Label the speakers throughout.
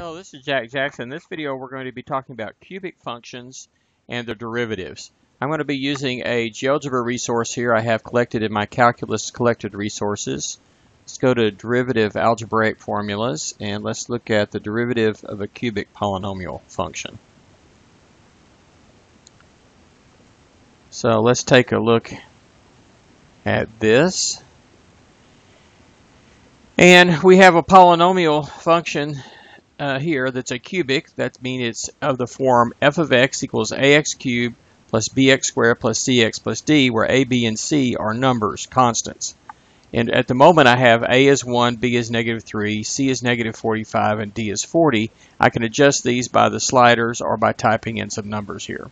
Speaker 1: Hello, this is Jack Jackson. In this video we're going to be talking about cubic functions and their derivatives. I'm going to be using a GeoGebra resource here I have collected in my calculus collected resources. Let's go to derivative algebraic formulas and let's look at the derivative of a cubic polynomial function. So let's take a look at this. And we have a polynomial function uh, here that's a cubic. That means it's of the form f of x equals ax cubed plus bx squared plus cx plus d, where a, b, and c are numbers, constants. And at the moment I have a is 1, b is negative 3, c is negative 45, and d is 40. I can adjust these by the sliders or by typing in some numbers here.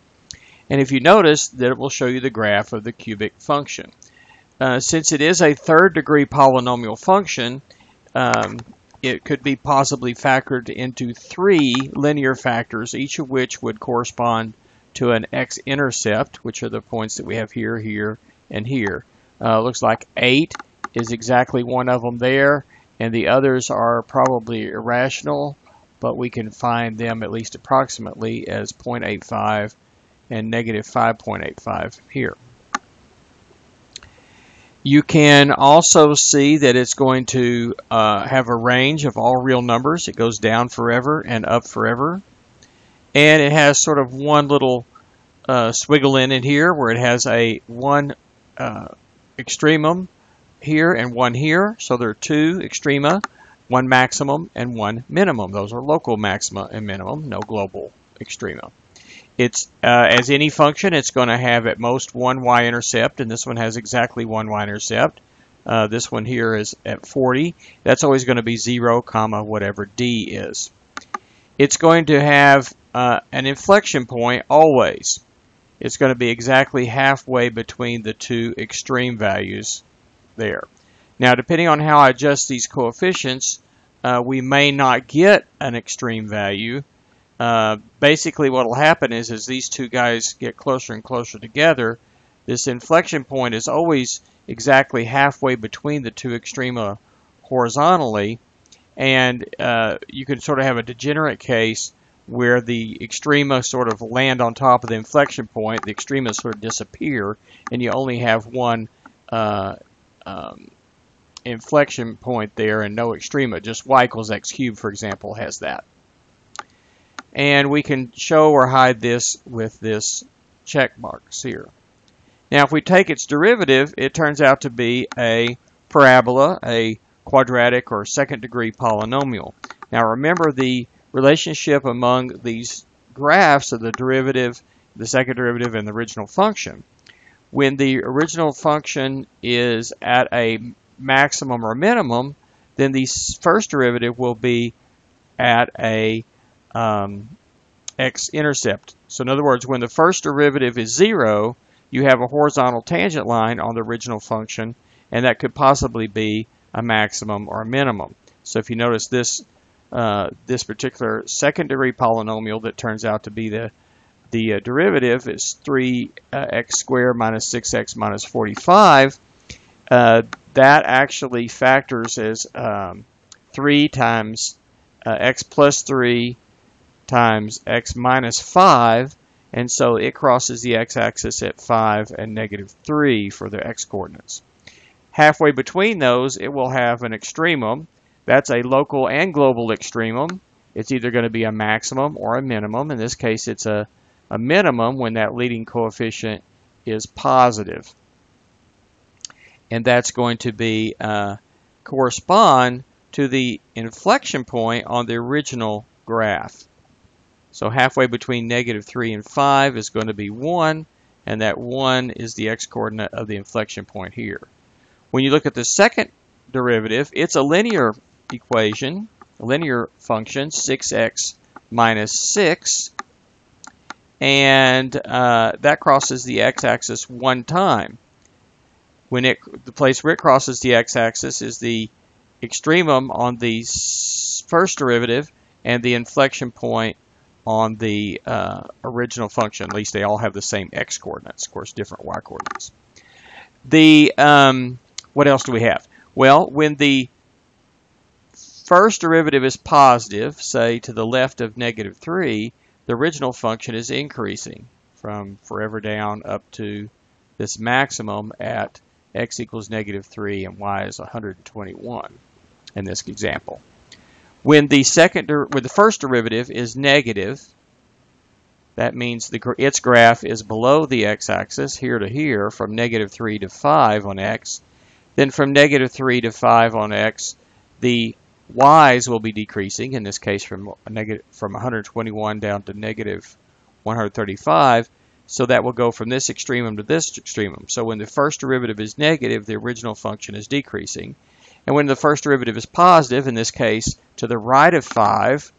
Speaker 1: And if you notice that it will show you the graph of the cubic function. Uh, since it is a third degree polynomial function, um, it could be possibly factored into three linear factors, each of which would correspond to an x-intercept, which are the points that we have here, here, and here. Uh, looks like 8 is exactly one of them there, and the others are probably irrational, but we can find them at least approximately as 0.85 and negative 5.85 here. You can also see that it's going to uh, have a range of all real numbers. It goes down forever and up forever. And it has sort of one little uh, swiggle in it here where it has a one uh, extremum here and one here. So there are two extrema, one maximum and one minimum. Those are local maxima and minimum, no global extrema. It's uh, as any function, it's going to have at most one y-intercept, and this one has exactly one y-intercept. Uh, this one here is at 40. That's always going to be 0, comma, whatever d is. It's going to have uh, an inflection point always. It's going to be exactly halfway between the two extreme values there. Now, depending on how I adjust these coefficients, uh, we may not get an extreme value, uh, basically what will happen is as these two guys get closer and closer together, this inflection point is always exactly halfway between the two extrema horizontally, and uh, you can sort of have a degenerate case where the extrema sort of land on top of the inflection point, the extrema sort of disappear, and you only have one uh, um, inflection point there and no extrema. Just y equals x cubed, for example, has that. And we can show or hide this with this check marks here. Now if we take its derivative, it turns out to be a parabola, a quadratic or second degree polynomial. Now remember the relationship among these graphs of the derivative, the second derivative, and the original function. When the original function is at a maximum or minimum, then the first derivative will be at a um, x-intercept. So in other words, when the first derivative is zero, you have a horizontal tangent line on the original function, and that could possibly be a maximum or a minimum. So if you notice this uh, this particular second degree polynomial that turns out to be the the uh, derivative is 3x uh, squared minus 6x minus 45. Uh, that actually factors as um, 3 times uh, x plus 3 times x minus 5, and so it crosses the x-axis at 5 and negative 3 for the x-coordinates. Halfway between those, it will have an extremum. That's a local and global extremum. It's either going to be a maximum or a minimum. In this case, it's a, a minimum when that leading coefficient is positive. And that's going to be uh, correspond to the inflection point on the original graph. So halfway between negative 3 and 5 is going to be 1, and that 1 is the x-coordinate of the inflection point here. When you look at the second derivative, it's a linear equation, a linear function, 6x minus 6, and uh, that crosses the x-axis one time. When it, the place where it crosses the x-axis is the extremum on the first derivative and the inflection point on the uh, original function. At least they all have the same x coordinates, of course, different y coordinates. The um, what else do we have? Well, when the first derivative is positive, say to the left of negative 3, the original function is increasing from forever down up to this maximum at x equals negative 3 and y is 121 in this example. When the second, the first derivative is negative, that means the, its graph is below the x-axis, here to here, from negative 3 to 5 on x. Then from negative 3 to 5 on x, the y's will be decreasing, in this case from, negative, from 121 down to negative 135. So that will go from this extremum to this extremum. So when the first derivative is negative, the original function is decreasing. And when the first derivative is positive, in this case to the right of 5,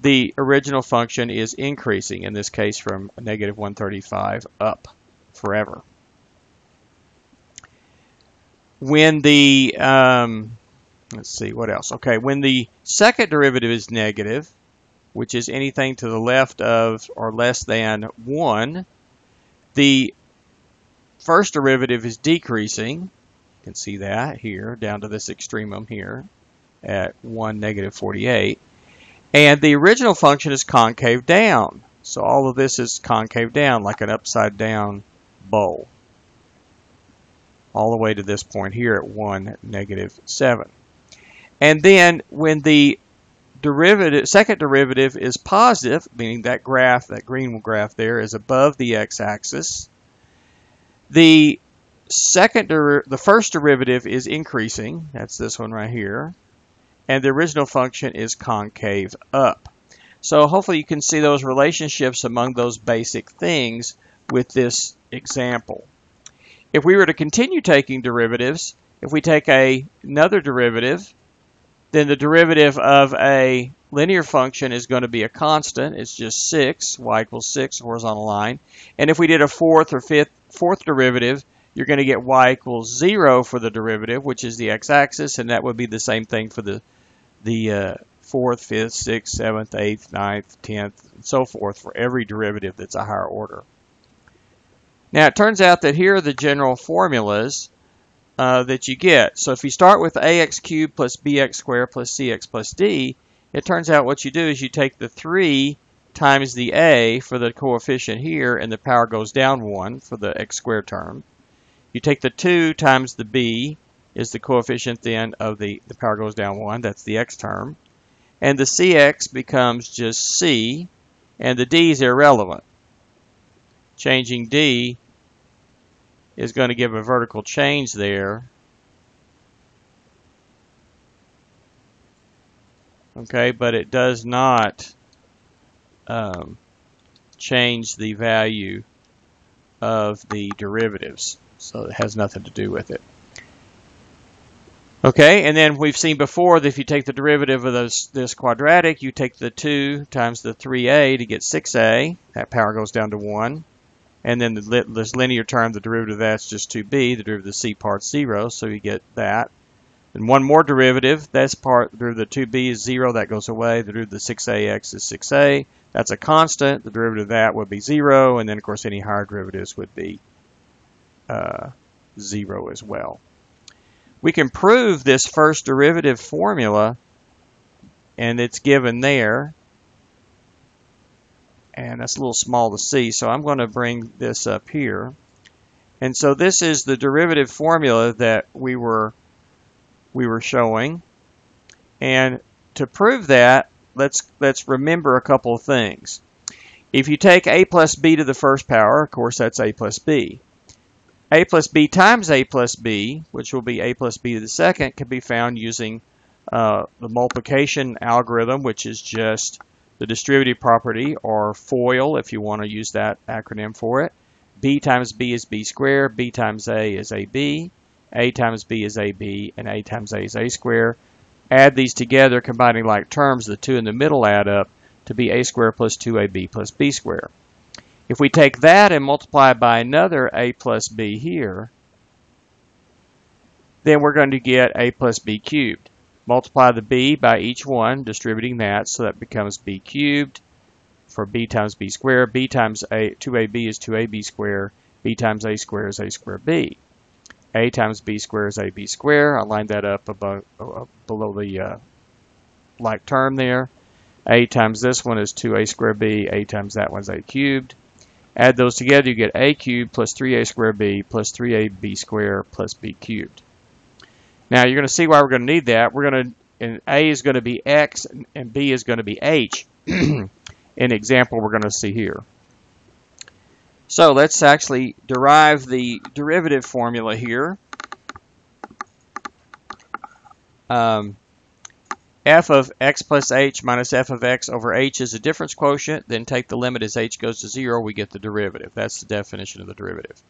Speaker 1: the original function is increasing, in this case from negative 135 up forever. When the, um, let's see, what else? Okay, when the second derivative is negative, which is anything to the left of or less than 1, the first derivative is decreasing. Can see that here, down to this extremum here at 1, negative 48. And the original function is concave down. So all of this is concave down, like an upside down bowl. All the way to this point here at 1, negative 7. And then when the derivative, second derivative is positive, meaning that graph, that green graph there, is above the x-axis, the second, the first derivative is increasing. That's this one right here and the original function is concave up. So hopefully you can see those relationships among those basic things with this example. If we were to continue taking derivatives, if we take a, another derivative, then the derivative of a linear function is going to be a constant. It's just 6, y equals 6, horizontal line. And if we did a fourth or fifth, fourth derivative, you're going to get y equals 0 for the derivative, which is the x-axis, and that would be the same thing for the the uh, fourth, fifth, sixth, seventh, eighth, ninth, tenth, and so forth for every derivative that's a higher order. Now it turns out that here are the general formulas uh, that you get. So if you start with ax cubed plus bx squared plus cx plus d, it turns out what you do is you take the 3 times the a for the coefficient here, and the power goes down 1 for the x squared term. You take the 2 times the b, is the coefficient then of the, the power goes down 1, that's the x term. And the cx becomes just c, and the d is irrelevant. Changing d is going to give a vertical change there. Okay, but it does not um, change the value of the derivatives. So it has nothing to do with it. Okay, and then we've seen before that if you take the derivative of this, this quadratic, you take the 2 times the 3a to get 6a. That power goes down to 1. And then the, this linear term, the derivative of that's just 2b. The derivative of the c part's 0, so you get that. And one more derivative, that's part, the derivative of 2b is 0, that goes away. The derivative of 6ax is 6a. That's a constant. The derivative of that would be 0. And then, of course, any higher derivatives would be uh, 0 as well. We can prove this first derivative formula, and it's given there. And that's a little small to see, so I'm going to bring this up here. And so this is the derivative formula that we were we were showing. And to prove that, let's let's remember a couple of things. If you take a plus b to the first power, of course that's a plus b a plus b times a plus b, which will be a plus b to the second, can be found using uh, the multiplication algorithm, which is just the distributive property, or FOIL, if you want to use that acronym for it. b times b is b squared, b times a is ab, a times b is ab, and a times a is a squared. Add these together, combining like terms, the two in the middle add up to be a squared plus 2ab plus b squared. If we take that and multiply by another a plus b here, then we're going to get a plus b cubed. Multiply the b by each one, distributing that, so that becomes b cubed for b times b squared. b times a 2ab is 2ab squared. b times a squared is a squared b. a times b squared is ab squared. I lined that up above, uh, below the uh, like term there. a times this one is 2a squared b. a times that one's a cubed. Add those together, you get a cubed plus 3a squared b plus 3ab squared plus b cubed. Now you're going to see why we're going to need that. We're going to, and a is going to be x and b is going to be h. in example we're going to see here. So let's actually derive the derivative formula here. Um, f of x plus h minus f of x over h is a difference quotient. Then take the limit as h goes to 0, we get the derivative. That's the definition of the derivative.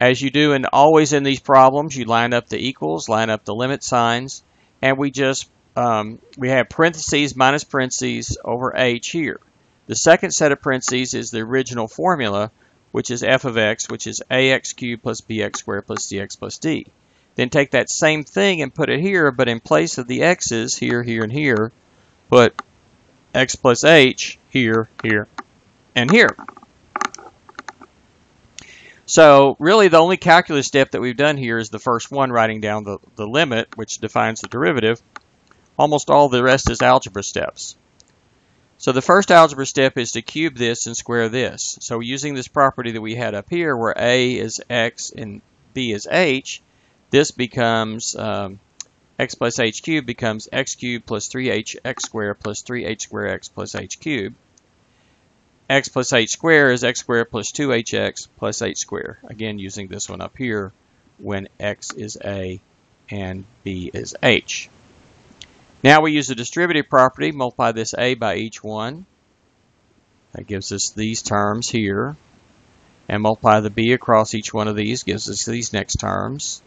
Speaker 1: As you do and always in these problems, you line up the equals, line up the limit signs, and we just um, we have parentheses minus parentheses over h here. The second set of parentheses is the original formula, which is f of x, which is ax cubed plus bx squared plus cx plus d. Then take that same thing and put it here, but in place of the x's, here, here, and here, put x plus h here, here, and here. So really the only calculus step that we've done here is the first one, writing down the, the limit, which defines the derivative. Almost all the rest is algebra steps. So the first algebra step is to cube this and square this. So using this property that we had up here where a is x and b is h, this becomes um, x plus h cubed becomes x cubed plus 3h x squared plus 3h squared x plus h cubed. x plus h squared is x squared plus 2hx plus h squared. Again, using this one up here when x is a and b is h. Now we use the distributive property, multiply this a by each one. That gives us these terms here. And multiply the b across each one of these gives us these next terms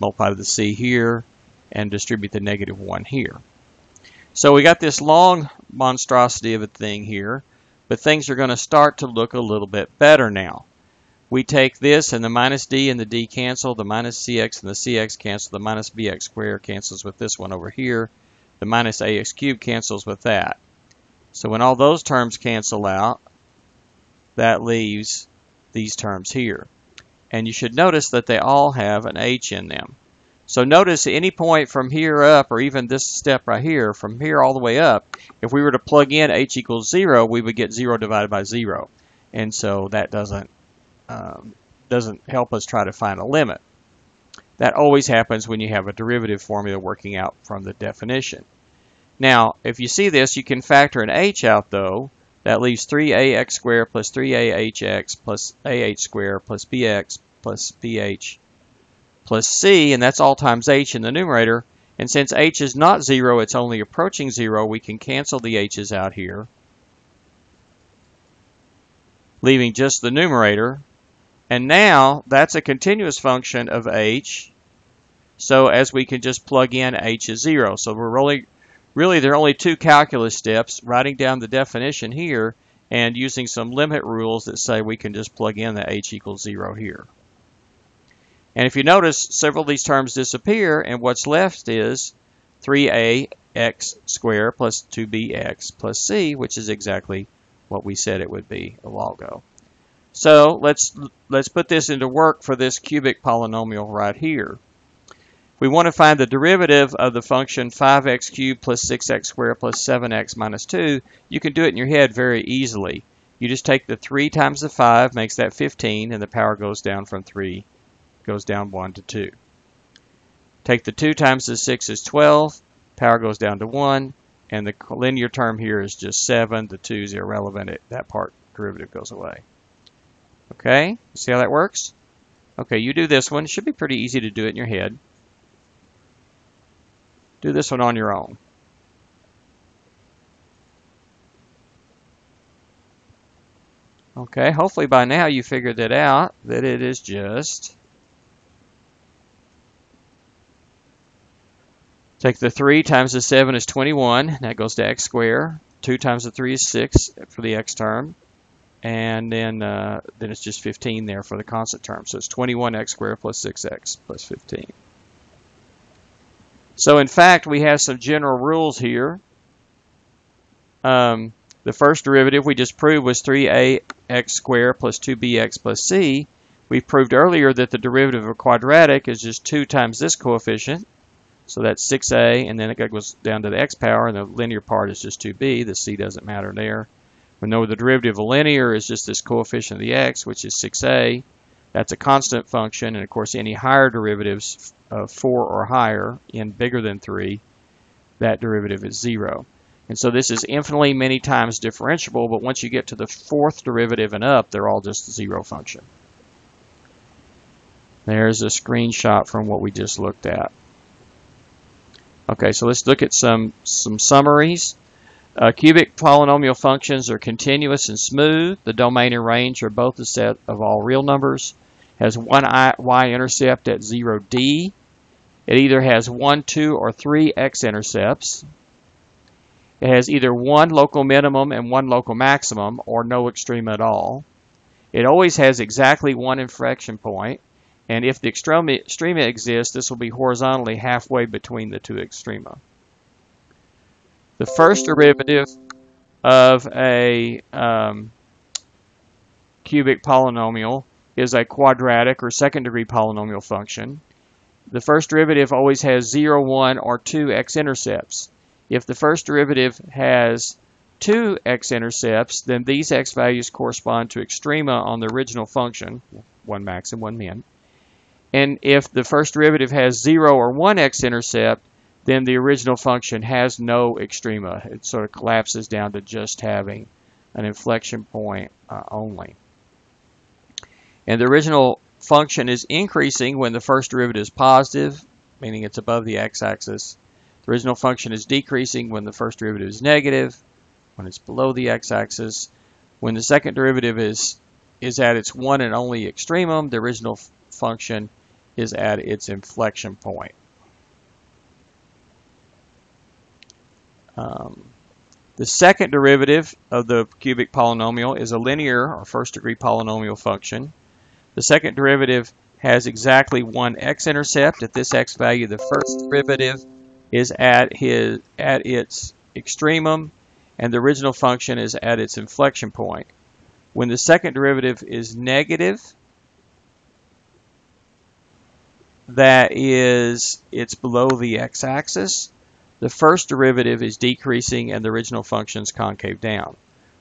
Speaker 1: multiply the c here, and distribute the negative 1 here. So we got this long monstrosity of a thing here, but things are going to start to look a little bit better now. We take this and the minus d and the d cancel, the minus cx and the cx cancel, the minus bx squared cancels with this one over here, the minus ax cubed cancels with that. So when all those terms cancel out, that leaves these terms here and you should notice that they all have an H in them. So notice any point from here up, or even this step right here, from here all the way up, if we were to plug in H equals 0, we would get 0 divided by 0. And so that doesn't, um, doesn't help us try to find a limit. That always happens when you have a derivative formula working out from the definition. Now, if you see this, you can factor an h out, though, that leaves 3ax squared plus 3ahx plus ah squared plus bx plus bh plus c, and that's all times h in the numerator. And since h is not 0, it's only approaching 0, we can cancel the h's out here, leaving just the numerator. And now that's a continuous function of h, so as we can just plug in h is 0. So we're really Really, there are only two calculus steps, writing down the definition here and using some limit rules that say we can just plug in the h equals 0 here. And if you notice, several of these terms disappear, and what's left is 3ax squared plus 2bx plus c, which is exactly what we said it would be a while ago. So let's let's put this into work for this cubic polynomial right here. We want to find the derivative of the function 5x cubed plus 6x squared plus 7x minus 2. You can do it in your head very easily. You just take the 3 times the 5 makes that 15 and the power goes down from 3 goes down 1 to 2. Take the 2 times the 6 is 12, power goes down to 1, and the linear term here is just 7. The 2 is irrelevant. It, that part derivative goes away. Okay, see how that works? Okay, you do this one. It should be pretty easy to do it in your head. Do this one on your own. Okay, hopefully by now you figured that out, that it is just Take the 3 times the 7 is 21. That goes to x squared. 2 times the 3 is 6 for the x term. And then uh, then it's just 15 there for the constant term. So it's 21x squared plus 6x plus 15. So in fact, we have some general rules here. Um, the first derivative we just proved was 3ax squared plus 2bx plus c. We proved earlier that the derivative of a quadratic is just 2 times this coefficient. So that's 6a, and then it goes down to the x power, and the linear part is just 2b. The c doesn't matter there. We know the derivative of a linear is just this coefficient of the x, which is 6a. That's a constant function, and of course any higher derivatives of 4 or higher, n bigger than 3, that derivative is 0. And so this is infinitely many times differentiable, but once you get to the fourth derivative and up, they're all just zero function. There's a screenshot from what we just looked at. Okay, so let's look at some, some summaries. Uh, cubic polynomial functions are continuous and smooth. The domain and range are both a set of all real numbers. Has one y-intercept at 0d. It either has one, two, or three x-intercepts. It has either one local minimum and one local maximum, or no extrema at all. It always has exactly one inflection point. And if the extrema exists, this will be horizontally halfway between the two extrema. The first derivative of a um, cubic polynomial is a quadratic or second degree polynomial function. The first derivative always has 0, 1, or 2 x-intercepts. If the first derivative has two x-intercepts, then these x values correspond to extrema on the original function, one max and one min. And if the first derivative has 0 or 1 x-intercept, then the original function has no extrema. It sort of collapses down to just having an inflection point uh, only. And the original function is increasing when the first derivative is positive, meaning it's above the x-axis. The original function is decreasing when the first derivative is negative, when it's below the x-axis. When the second derivative is, is at its one and only extremum, the original function is at its inflection point. Um, the second derivative of the cubic polynomial is a linear or first degree polynomial function. The second derivative has exactly one x-intercept. At this x value, the first derivative is at his at its extremum, and the original function is at its inflection point. When the second derivative is negative, that is, it's below the x-axis. The first derivative is decreasing and the original function is concave down.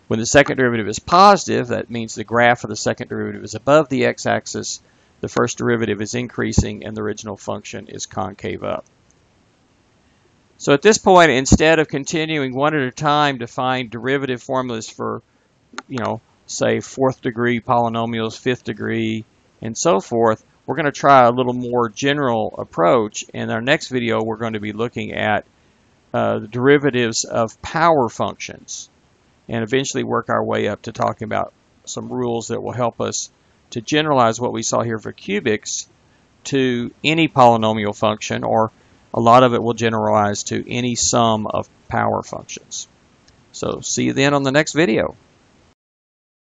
Speaker 1: When the second derivative is positive, that means the graph of the second derivative is above the x-axis. The first derivative is increasing and the original function is concave up. So at this point, instead of continuing one at a time to find derivative formulas for, you know, say fourth degree polynomials, fifth degree, and so forth, we're going to try a little more general approach. In our next video, we're going to be looking at uh, the derivatives of power functions and eventually work our way up to talking about some rules that will help us to generalize what we saw here for cubics to any polynomial function or a lot of it will generalize to any sum of power functions. So see you then on the next video.